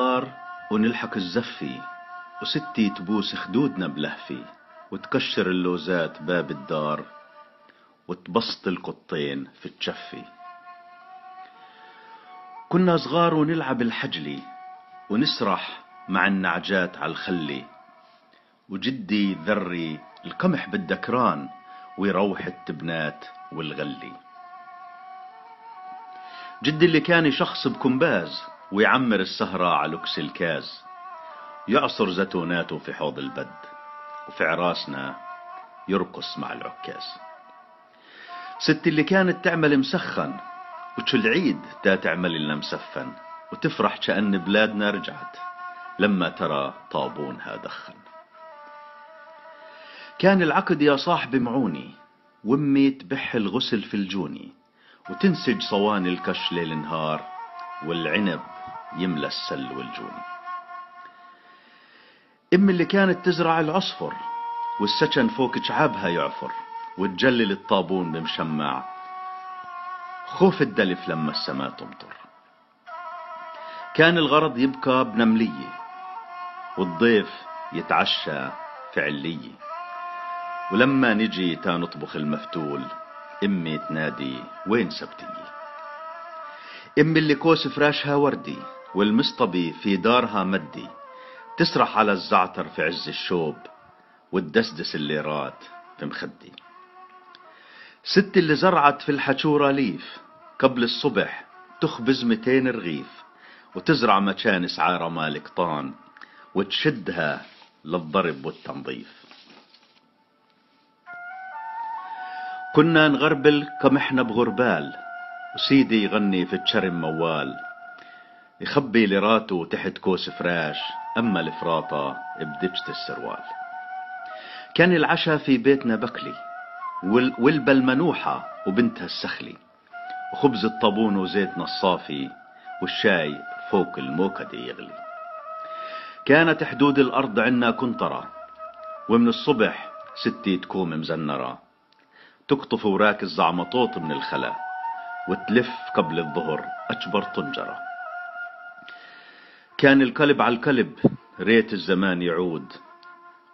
صار ونلحق الزفي وستي تبوس خدودنا بلهفي وتكشر اللوزات باب الدار وتبسط القطين في التشفي كنا صغار ونلعب الحجلي ونسرح مع النعجات على الخلي وجدي ذري القمح بالدكران ويروح التبنات والغلي. جدي اللي كان يشخص بكمباز ويعمر السهرة على لكس الكاز. يعصر زتوناته في حوض البد وفي عراسنا يرقص مع العكاز. ست اللي كانت تعمل مسخن وشو العيد تا تعمل لنا مسفن وتفرح كأن بلادنا رجعت لما ترى طابونها دخن. كان العقد يا صاحبي معوني وأمي تبح الغسل في الجوني وتنسج صواني الكش ليل نهار والعنب يملى السل والجوني امي اللي كانت تزرع العصفر والسكن فوق شعابها يعفر وتجلل الطابون بمشمع. خوف الدلف لما السماء تمطر. كان الغرض يبقى بنملية والضيف يتعشى في علية ولما نجي تا نطبخ المفتول إمي تنادي وين سبتية؟ امي اللي كوس فراشها وردي والمصطبي في دارها مدي. تسرح على الزعتر في عز الشوب وتدسدس الليرات في مخدي. ست اللي زرعت في الحشورة ليف قبل الصبح تخبز 200 رغيف وتزرع مكان سعارة مال قطان وتشدها للضرب والتنظيف. كنا نغربل قمحنا بغربال وسيدي يغني في التشرم موال. يخبي لراته تحت كوس فراش أما الفراطة بدجة السروال. كان العشاء في بيتنا بكلي والبلمنوحة وبنتها السخلي وخبز الطابون وزيتنا الصافي والشاي فوق الموكد يغلي. كانت حدود الأرض عنا كنطرة ومن الصبح ستي تكوم مزنرة. تقطف وراك الزعمطوط من الخلا. وتلف قبل الظهر أكبر طنجرة. كان الكلب على الكلب ريت الزمان يعود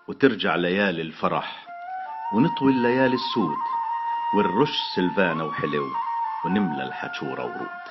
وترجع ليالي الفرح ونطوي الليالي السود والرش سلفانة وحلو ونملى الحشورة ورود.